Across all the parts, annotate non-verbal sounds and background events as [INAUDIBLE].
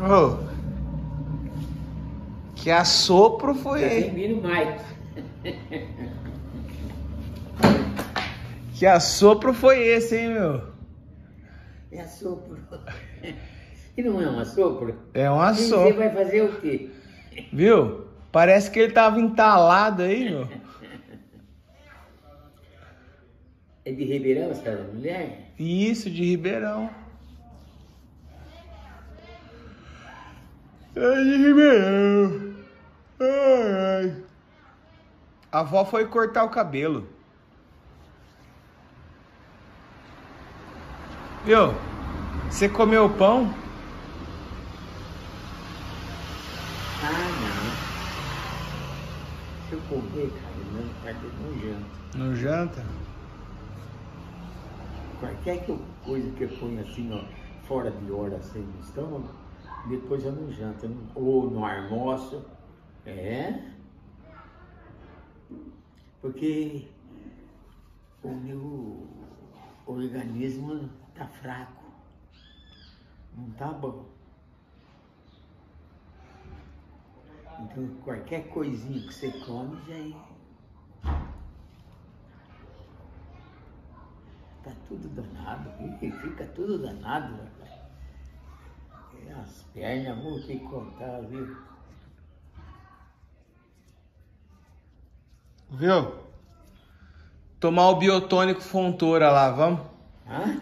Ô, que assopro foi Tá esse? dormindo mais. Que assopro foi esse, hein, meu? É assopro. E não é um assopro? É um E Você assopro, vai fazer o quê? viu? Parece que ele tava entalado aí, meu. É de Ribeirão essa mulher? Isso, de Ribeirão. É de Ribeirão. Ai, ai. A avó foi cortar o cabelo. Viu? Você comeu o pão? Ah, não. Se eu comer, cara, não tá não janta. Não janta? Qualquer que eu- coisa que eu ponho assim, ó, fora de hora, assim, no estômago, depois eu não janto. ou no almoço. É. Porque o meu organismo tá fraco. Não tá bom. Então qualquer coisinha que você come já é. Tá tudo danado, fica tudo danado, As pernas, vou ter que contar, viu? Viu? Tomar o biotônico Fontoura lá, vamos? Hã?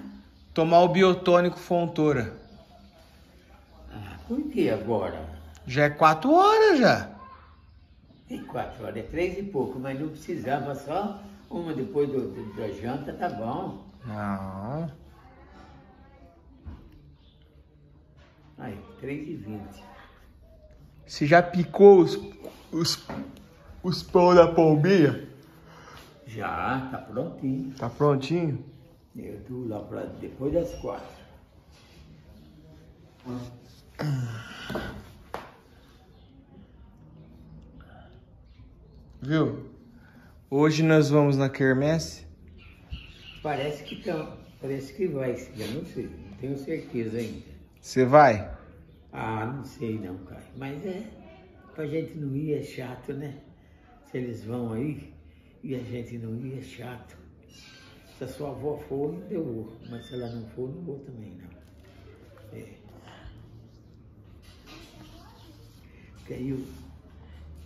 Tomar o biotônico Fontoura. Ah, por que agora? Já é quatro horas já. Tem quatro horas, é três e pouco, mas não precisava só uma depois do, do- da janta, tá bom. Não. Aí, três e vinte. Você já picou os, os, os pão da pombinha? Já, tá prontinho. Tá prontinho? Eu tô lá pra depois das quatro. Viu? Hoje nós vamos na quermesse. Parece que estão, parece que vai, eu não sei, não tenho certeza ainda. Você vai? Ah, não sei não, cara. Mas é, pra gente não ir é chato, né? Se eles vão aí e a gente não ir é chato. Se a sua avó for, eu vou. Mas se ela não for, não vou também, não. É. Porque aí, o,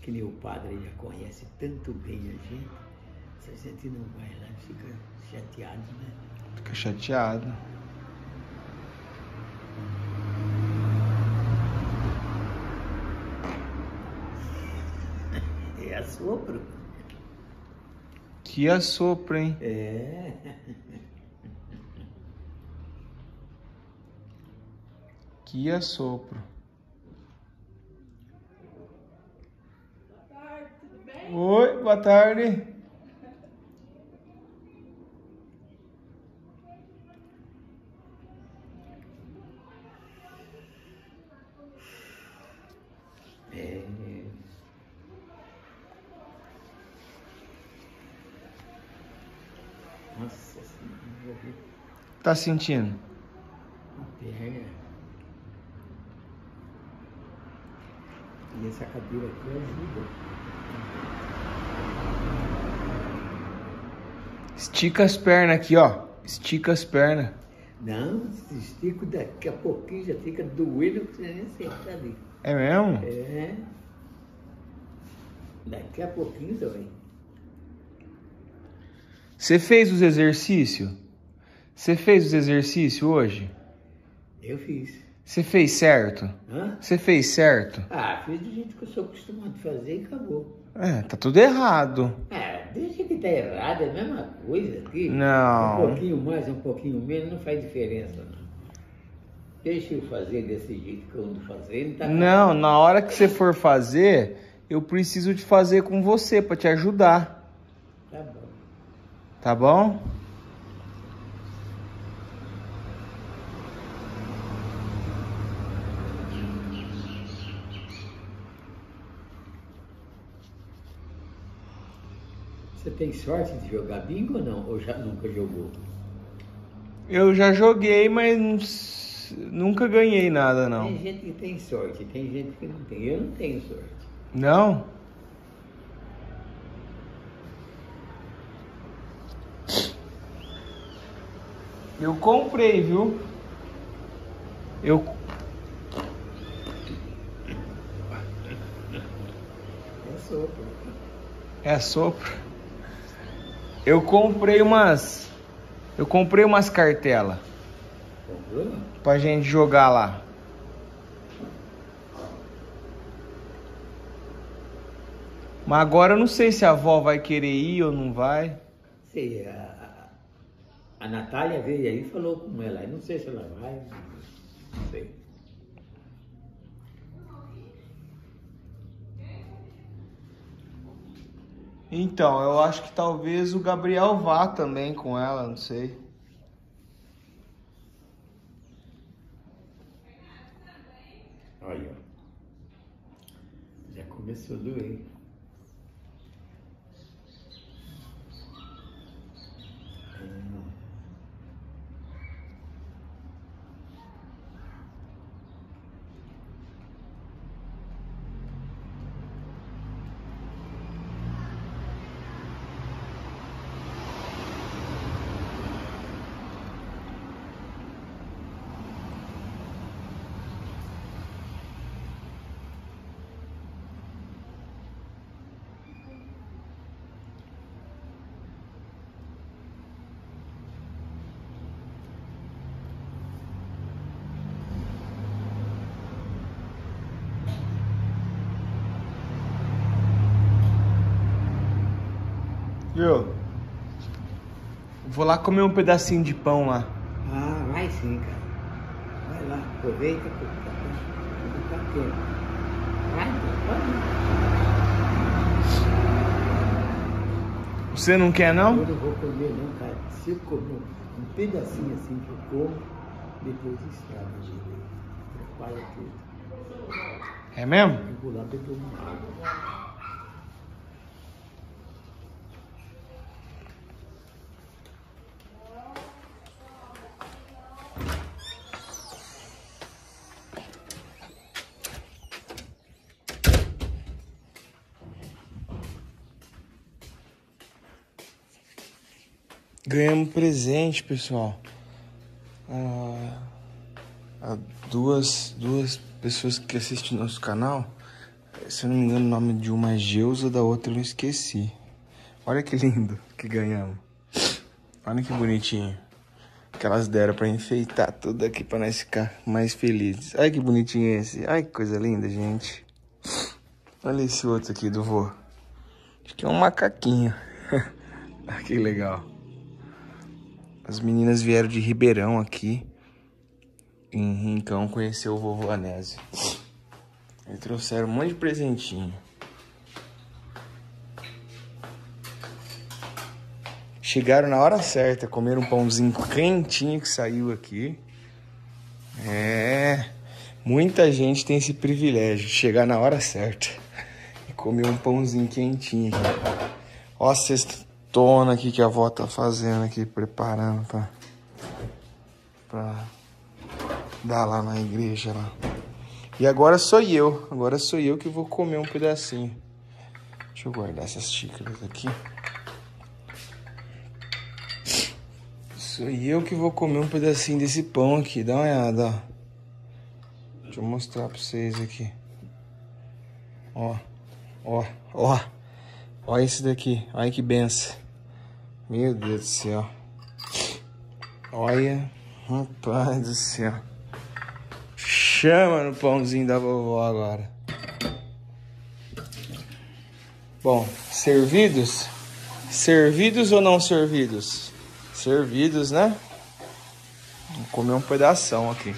que nem o padre já conhece tanto bem a gente, se a gente não vai lá, fica chateado, né? Fica chateado. É assopro. Que assopro, hein? É. [LAUGHS] Que assopro. Oi, boa tarde. É. Nossa senhora? Tá sentindo? a perna. E essa cadeira aqui ajuda. Estica as pernas aqui, ó. Estica as pernas. Não, se estico daqui a pouquinho já fica doendo que você nem sentar ali. É mesmo? É. Daqui a pouquinho dói. Você fez os exercícios? Você fez os exercícios hoje? Eu fiz. Você fez certo? Hã? Você fez certo? Ah, fiz do jeito que eu sou acostumado a fazer e acabou. É, tá tudo errado. Ah, deixa que tá errado, é a mesma coisa aqui. Não. Um pouquinho mais, um pouquinho menos, não faz diferença, não. Deixa eu fazer desse jeito que eu ando fazendo, tá Não, na hora que você for fazer, eu preciso de fazer com você pra te ajudar, Tá bom. Tá bom? Você tem sorte de jogar bingo ou não? Ou já nunca jogou? Eu já joguei, mas nunca ganhei nada, não. Tem gente que tem sorte, tem gente que não tem. Eu não tenho sorte. Não? Eu comprei, viu? Eu. É sopro. É sopro. Eu comprei umas. Eu comprei umas cartelas Comprou? pra gente jogar lá. Mas agora eu não sei se a avó vai querer ir ou não vai. Sei, a, a, Natália veio aí e falou com ela. Eu não sei se ela vai. Não sei. Então, eu acho que talvez o Gabriel vá também com ela, não sei. Olha. Já começou a doer. Viu? Vou lá comer um pedacinho de pão lá. Ah, vai sim, cara. Vai lá, aproveita porque tá, tá tempo. Vai, pode ir. Você não quer não? Eu não vou comer não, cara. Se eu comer um pedacinho assim que eu como, depois estraga, gente. Prepara tudo. É mesmo? Eu vou lá beber uma água. Ganhamos presente, pessoal. Ah, a duas, duas pessoas que assistem nosso canal. Se eu não me engano, o nome de uma é Geusa, da outra eu não esqueci. Olha que lindo que ganhamos. Olha que bonitinho. Que elas deram pra enfeitar tudo aqui pra nós ficar mais felizes. Olha que bonitinho esse. Ai, que coisa linda, gente. Olha esse outro aqui do vô. Acho que é um macaquinho. [LAUGHS] ah, que legal. As meninas vieram de Ribeirão aqui, em Rincão, conhecer o vovô Anésio. E trouxeram um monte de presentinho. Chegaram na hora certa, comeram um pãozinho quentinho que saiu aqui. É, muita gente tem esse privilégio de chegar na hora certa e comer um pãozinho quentinho. Ó a cestona aqui que a avó tá fazendo aqui, preparando pra, pra dar lá na igreja lá. E agora sou eu, agora sou eu que vou comer um pedacinho. Deixa eu guardar essas xícaras aqui. Sou eu que vou comer um pedacinho desse pão aqui, dá uma olhada, ó. Deixa eu mostrar pra vocês aqui. Ó, ó, ó. Olha esse daqui, olha que benção. Meu Deus do céu. Olha, rapaz do céu. Chama no pãozinho da vovó agora. Bom, servidos? Servidos ou não servidos? Servidos, né? Vou comer um pedação aqui.